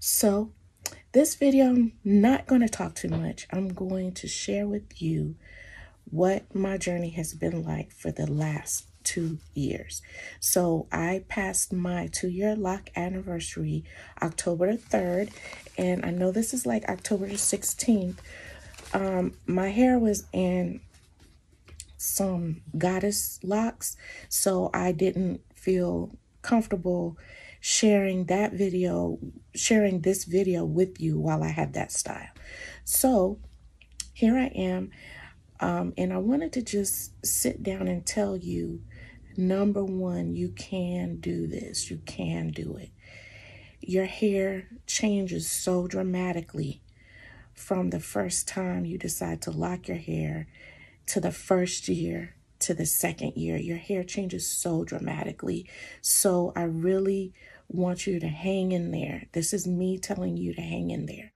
So this video, I'm not going to talk too much. I'm going to share with you what my journey has been like for the last two years. So I passed my two year loc anniversary October 3rd, and I know this is like October 16th. Um, my hair was in some goddess locs, so I didn't feel comfortable sharing that video, sharing this video with you while I have that style. So here I am. Um, and I wanted to just sit down and tell you number one, you can do this. You can do it. Your hair changes so dramatically from the first time you decide to lock your hair to the first year to the second year. Your hair changes so dramatically. So I really want you to hang in there. This is me telling you to hang in there.